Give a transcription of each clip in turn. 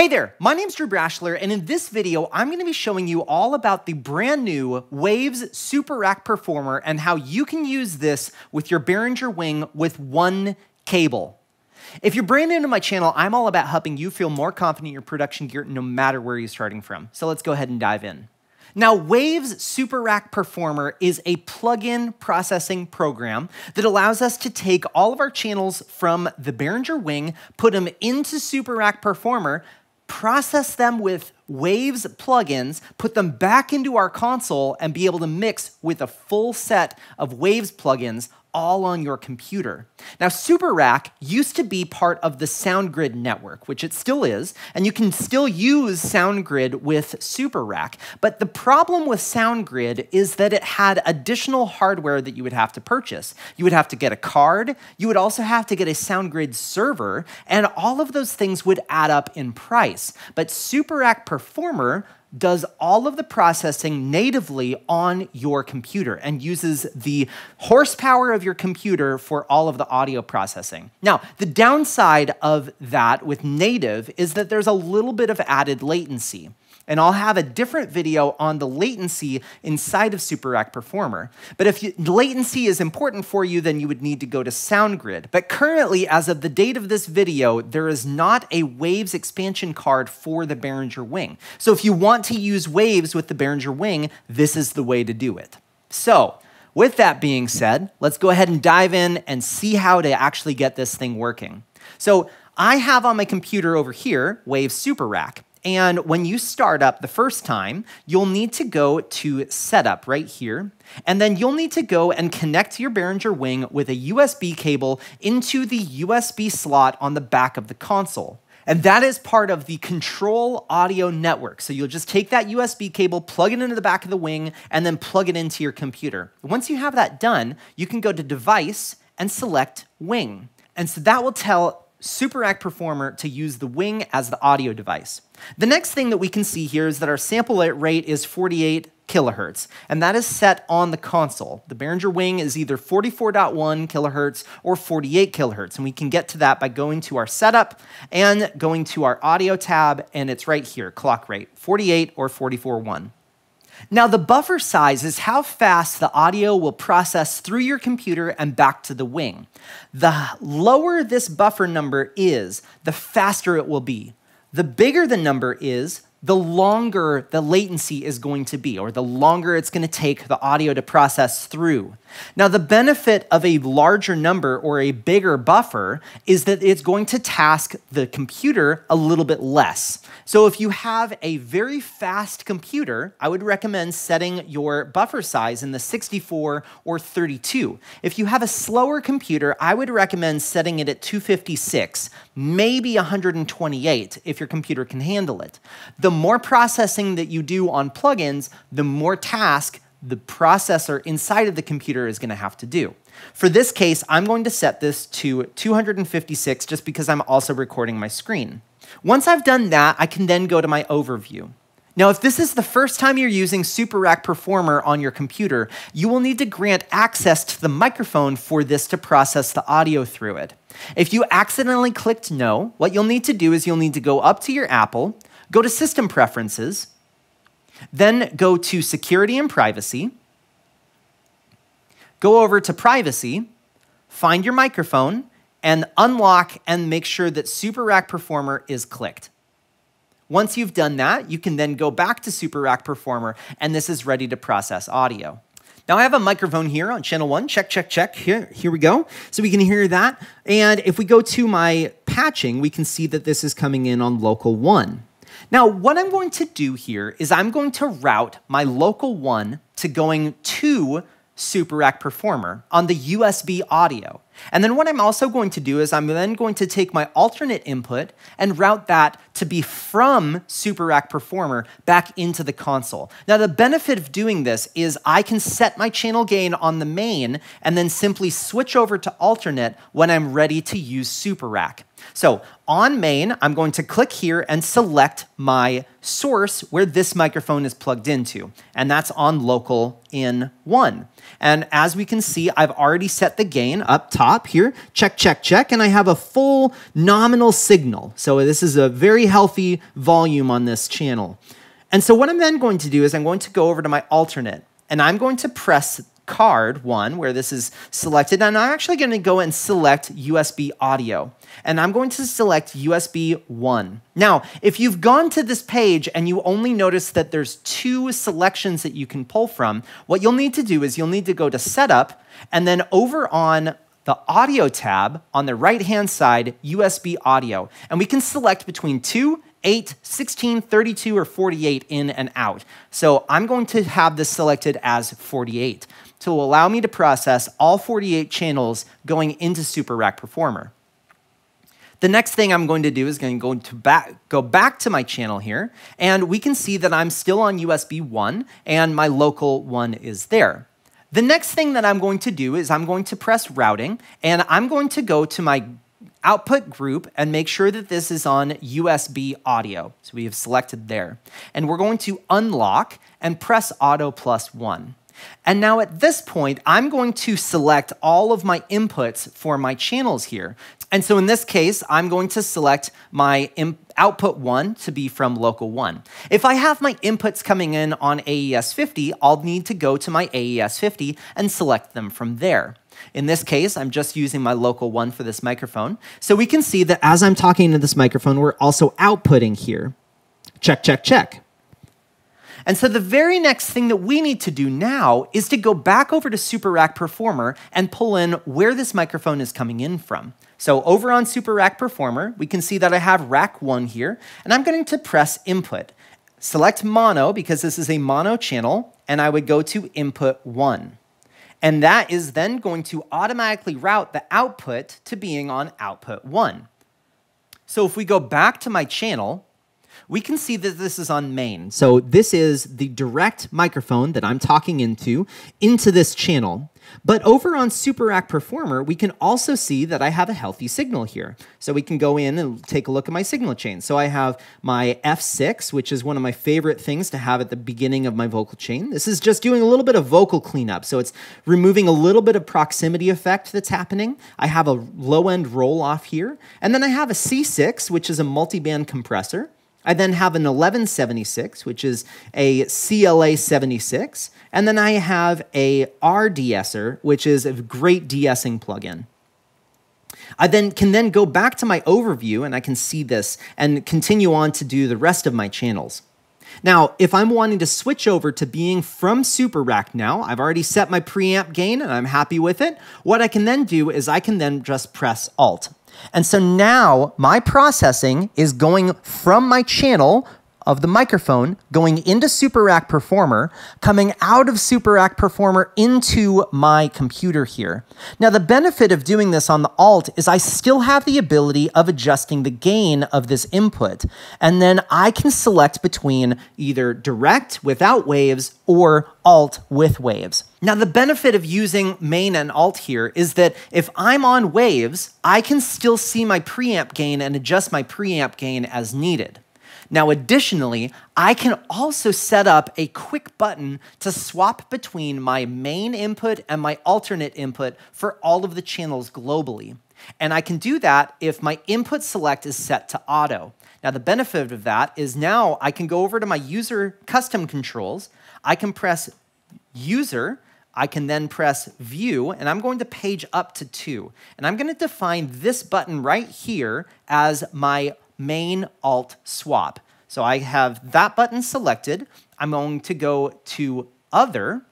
Hey there, my name's Drew Brashler, and in this video, I'm gonna be showing you all about the brand new Waves Super Rack Performer and how you can use this with your Behringer Wing with one cable. If you're brand new to my channel, I'm all about helping you feel more confident in your production gear no matter where you're starting from. So let's go ahead and dive in. Now, Waves Super Rack Performer is a plug-in processing program that allows us to take all of our channels from the Behringer Wing, put them into Super Rack Performer, process them with Waves plugins, put them back into our console, and be able to mix with a full set of Waves plugins all on your computer. Now, Super Rack used to be part of the SoundGrid network, which it still is, and you can still use SoundGrid with Super Rack. But the problem with SoundGrid is that it had additional hardware that you would have to purchase. You would have to get a card, you would also have to get a SoundGrid server, and all of those things would add up in price. But Super Rack Performer does all of the processing natively on your computer and uses the horsepower of your computer for all of the audio processing. Now, the downside of that with native is that there's a little bit of added latency and I'll have a different video on the latency inside of Super Rack Performer. But if you, latency is important for you, then you would need to go to SoundGrid. But currently, as of the date of this video, there is not a Waves expansion card for the Behringer Wing. So if you want to use Waves with the Behringer Wing, this is the way to do it. So, with that being said, let's go ahead and dive in and see how to actually get this thing working. So I have on my computer over here, Wave Super Rack. And when you start up the first time, you'll need to go to Setup right here. And then you'll need to go and connect your Behringer Wing with a USB cable into the USB slot on the back of the console. And that is part of the control audio network. So you'll just take that USB cable, plug it into the back of the wing, and then plug it into your computer. Once you have that done, you can go to Device and select Wing. And so that will tell Super Rack Performer to use the wing as the audio device. The next thing that we can see here is that our sample rate is 48 kilohertz, and that is set on the console. The Behringer Wing is either 44.1 kilohertz or 48 kilohertz, and we can get to that by going to our setup and going to our audio tab, and it's right here, clock rate, 48 or 44.1. Now, the buffer size is how fast the audio will process through your computer and back to the wing. The lower this buffer number is, the faster it will be. The bigger the number is, the longer the latency is going to be, or the longer it's going to take the audio to process through. Now, the benefit of a larger number or a bigger buffer is that it's going to task the computer a little bit less. So, if you have a very fast computer, I would recommend setting your buffer size in the 64 or 32. If you have a slower computer, I would recommend setting it at 256, maybe 128 if your computer can handle it. The more processing that you do on plugins, the more task the processor inside of the computer is going to have to do. For this case, I'm going to set this to 256 just because I'm also recording my screen. Once I've done that, I can then go to my overview. Now, if this is the first time you're using Super Rack Performer on your computer, you will need to grant access to the microphone for this to process the audio through it. If you accidentally clicked no, what you'll need to do is you'll need to go up to your Apple, go to System Preferences, then go to security and privacy. Go over to privacy, find your microphone, and unlock and make sure that Super Rack Performer is clicked. Once you've done that, you can then go back to Super Rack Performer, and this is ready to process audio. Now I have a microphone here on channel one. Check, check, check. Here, here we go. So we can hear that. And if we go to my patching, we can see that this is coming in on local one. Now, what I'm going to do here is I'm going to route my local one to going to Super Rack Performer on the USB audio. And then what I'm also going to do is I'm then going to take my alternate input and route that to be from Super Rack Performer back into the console. Now the benefit of doing this is I can set my channel gain on the main and then simply switch over to alternate when I'm ready to use Super Rack. So on main, I'm going to click here and select my source where this microphone is plugged into, and that's on local in one. And as we can see, I've already set the gain up top top here, check, check, check, and I have a full nominal signal. So this is a very healthy volume on this channel. And so what I'm then going to do is I'm going to go over to my alternate, and I'm going to press card one, where this is selected, and I'm actually going to go and select USB audio. And I'm going to select USB 1. Now, if you've gone to this page and you only notice that there's two selections that you can pull from, what you'll need to do is you'll need to go to Setup, and then over on the Audio tab on the right-hand side, USB Audio. And we can select between 2 8, 16, 32, or 48 in and out. So I'm going to have this selected as 48 to allow me to process all 48 channels going into Super Rack Performer. The next thing I'm going to do is going to go, to back, go back to my channel here, and we can see that I'm still on USB 1, and my local one is there. The next thing that I'm going to do is I'm going to press routing, and I'm going to go to my output group and make sure that this is on USB audio. So we have selected there. And we're going to unlock and press auto plus one. And now at this point, I'm going to select all of my inputs for my channels here. And so in this case, I'm going to select my output one to be from local one. If I have my inputs coming in on AES 50, I'll need to go to my AES 50 and select them from there. In this case, I'm just using my local one for this microphone. So we can see that as I'm talking into this microphone, we're also outputting here. Check, check, check. And so the very next thing that we need to do now is to go back over to Super Rack Performer and pull in where this microphone is coming in from. So over on Super Rack Performer, we can see that I have rack one here, and I'm going to press input. Select mono because this is a mono channel, and I would go to input one. And that is then going to automatically route the output to being on output one. So if we go back to my channel, we can see that this is on main. So this is the direct microphone that I'm talking into, into this channel. But over on Super Rack Performer, we can also see that I have a healthy signal here. So we can go in and take a look at my signal chain. So I have my F6, which is one of my favorite things to have at the beginning of my vocal chain. This is just doing a little bit of vocal cleanup. So it's removing a little bit of proximity effect that's happening. I have a low end roll off here. And then I have a C6, which is a multi-band compressor. I then have an 1176, which is a CLA 76, and then I have a RDeEsser, which is a great de-essing plugin. I then can then go back to my overview and I can see this and continue on to do the rest of my channels. Now, if I'm wanting to switch over to being from Super Rack now, I've already set my preamp gain and I'm happy with it. What I can then do is I can then just press Alt. And so now my processing is going from my channel of the microphone going into Super Rack Performer, coming out of Super Rack Performer into my computer here. Now, the benefit of doing this on the Alt is I still have the ability of adjusting the gain of this input, and then I can select between either direct without waves or alt with waves. Now, the benefit of using main and alt here is that if I'm on waves, I can still see my preamp gain and adjust my preamp gain as needed. Now, additionally, I can also set up a quick button to swap between my main input and my alternate input for all of the channels globally. And I can do that if my input select is set to auto. Now, the benefit of that is now I can go over to my user custom controls. I can press user, I can then press view, and I'm going to page up to two. And I'm going to define this button right here as my main alt swap. So I have that button selected. I'm going to go to other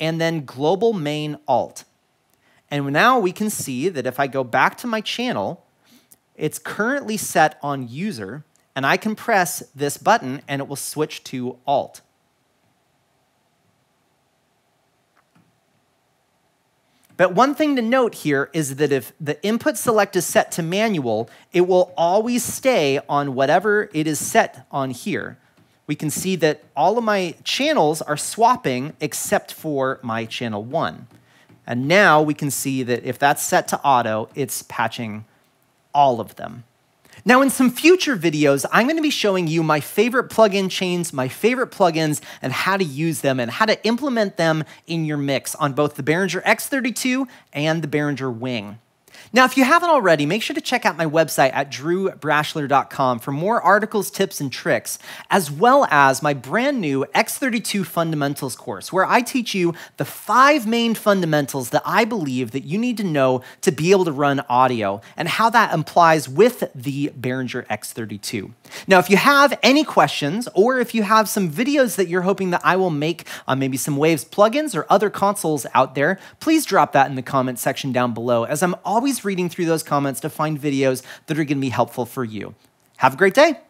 and then global main alt. And now we can see that if I go back to my channel, it's currently set on user and I can press this button and it will switch to alt. But one thing to note here is that if the input select is set to manual, it will always stay on whatever it is set on here. We can see that all of my channels are swapping except for my channel one. And now we can see that if that's set to auto, it's patching all of them. Now, in some future videos, I'm going to be showing you my favorite plugin chains, my favorite plugins, and how to use them and how to implement them in your mix on both the Behringer X32 and the Behringer Wing. Now, if you haven't already, make sure to check out my website at drewbrashler.com for more articles, tips, and tricks, as well as my brand new X32 Fundamentals course, where I teach you the five main fundamentals that I believe that you need to know to be able to run audio and how that applies with the Behringer X32. Now, if you have any questions or if you have some videos that you're hoping that I will make on maybe some Waves plugins or other consoles out there, please drop that in the comment section down below, as I'm always reading through those comments to find videos that are going to be helpful for you. Have a great day.